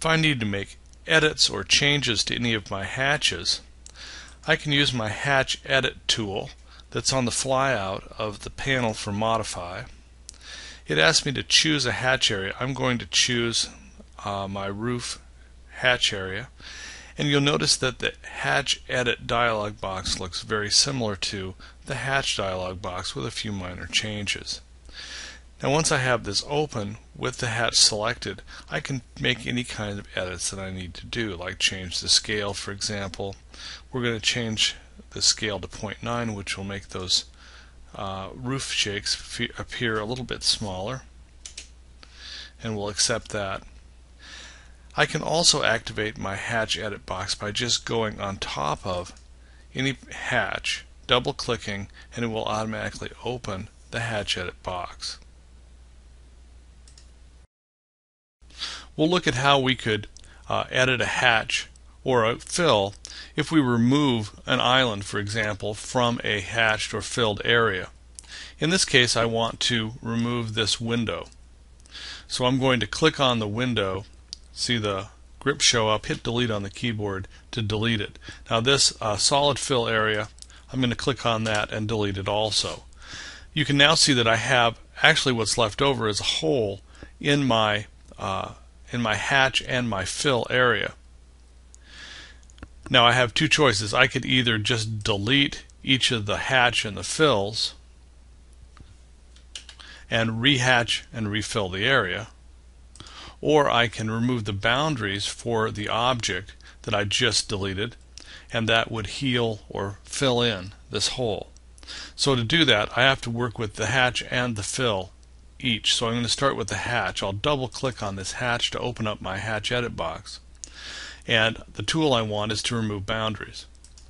If I need to make edits or changes to any of my hatches, I can use my hatch edit tool that's on the flyout of the panel for modify. It asks me to choose a hatch area. I'm going to choose uh, my roof hatch area and you'll notice that the hatch edit dialog box looks very similar to the hatch dialog box with a few minor changes. Now once I have this open with the hatch selected, I can make any kind of edits that I need to do, like change the scale for example. We're going to change the scale to 0.9 which will make those uh, roof shakes appear a little bit smaller and we'll accept that. I can also activate my hatch edit box by just going on top of any hatch, double clicking, and it will automatically open the hatch edit box. We'll look at how we could uh, edit a hatch or a fill if we remove an island, for example, from a hatched or filled area. In this case, I want to remove this window. So I'm going to click on the window, see the grip show up, hit delete on the keyboard to delete it. Now this uh, solid fill area, I'm going to click on that and delete it also. You can now see that I have actually what's left over is a hole in my uh, in my hatch and my fill area. Now I have two choices. I could either just delete each of the hatch and the fills and rehatch and refill the area or I can remove the boundaries for the object that I just deleted and that would heal or fill in this hole. So to do that I have to work with the hatch and the fill each. So I'm going to start with the hatch. I'll double click on this hatch to open up my hatch edit box. And the tool I want is to remove boundaries.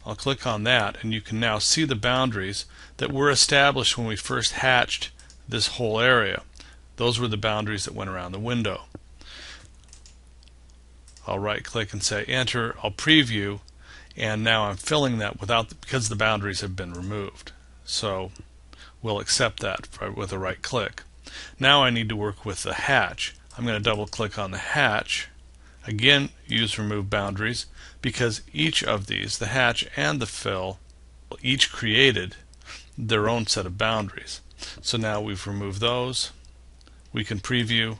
I'll click on that and you can now see the boundaries that were established when we first hatched this whole area. Those were the boundaries that went around the window. I'll right click and say enter, I'll preview and now I'm filling that without because the boundaries have been removed. So we'll accept that with a right click. Now I need to work with the hatch. I'm going to double click on the hatch. Again, use remove boundaries because each of these, the hatch and the fill, each created their own set of boundaries. So now we've removed those. We can preview.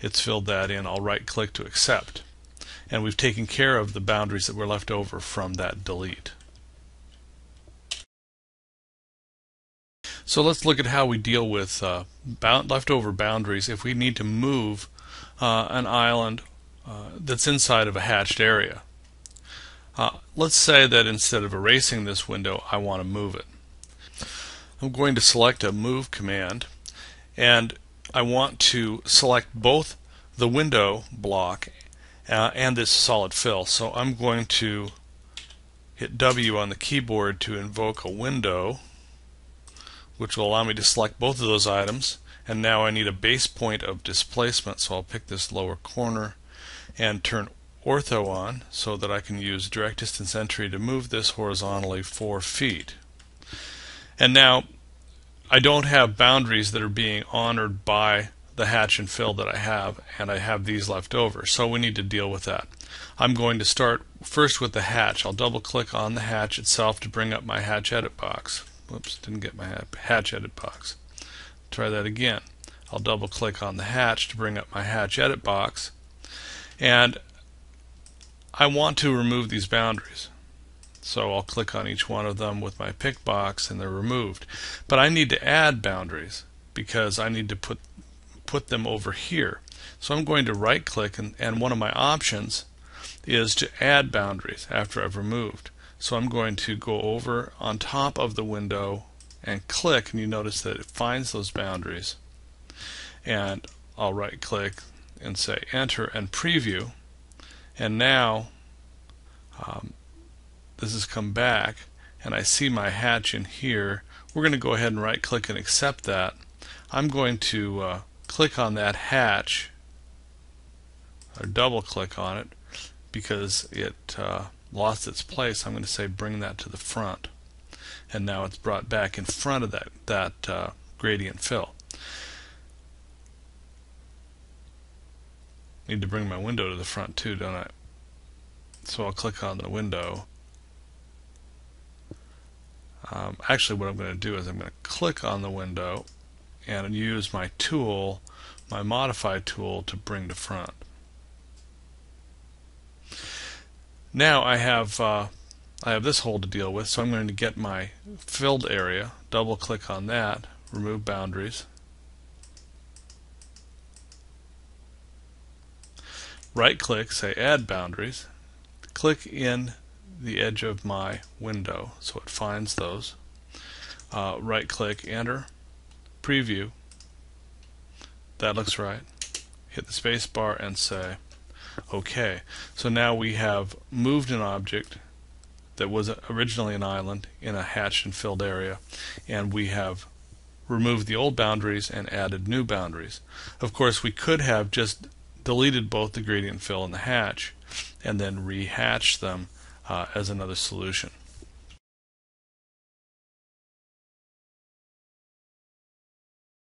It's filled that in. I'll right click to accept. And we've taken care of the boundaries that were left over from that delete. So let's look at how we deal with uh, bound, leftover boundaries if we need to move uh, an island uh, that's inside of a hatched area. Uh, let's say that instead of erasing this window, I want to move it. I'm going to select a move command and I want to select both the window block uh, and this solid fill. So I'm going to hit W on the keyboard to invoke a window which will allow me to select both of those items. And now I need a base point of displacement so I'll pick this lower corner and turn ortho on so that I can use direct distance entry to move this horizontally 4 feet. And now I don't have boundaries that are being honored by the hatch and fill that I have and I have these left over. So we need to deal with that. I'm going to start first with the hatch. I'll double click on the hatch itself to bring up my hatch edit box Whoops, didn't get my hatch edit box. Try that again. I'll double click on the hatch to bring up my hatch edit box. And I want to remove these boundaries. So I'll click on each one of them with my pick box and they're removed. But I need to add boundaries because I need to put put them over here. So I'm going to right click and, and one of my options is to add boundaries after I've removed. So I'm going to go over on top of the window and click and you notice that it finds those boundaries. And I'll right click and say enter and preview. And now um, this has come back and I see my hatch in here. We're going to go ahead and right click and accept that. I'm going to uh, click on that hatch or double click on it because it uh, lost its place, I'm going to say bring that to the front. And now it's brought back in front of that, that uh, gradient fill. need to bring my window to the front too, don't I? So I'll click on the window. Um, actually, what I'm going to do is I'm going to click on the window and use my tool, my modify tool, to bring to front. Now I have uh, I have this hole to deal with, so I'm going to get my filled area, double click on that, remove boundaries. Right click, say add boundaries, click in the edge of my window so it finds those. Uh, right click, enter, preview. That looks right. Hit the space bar and say OK. So now we have moved an object that was originally an island in a hatched and filled area and we have removed the old boundaries and added new boundaries. Of course we could have just deleted both the gradient fill and the hatch and then rehatch them uh, as another solution.